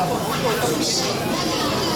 我东西。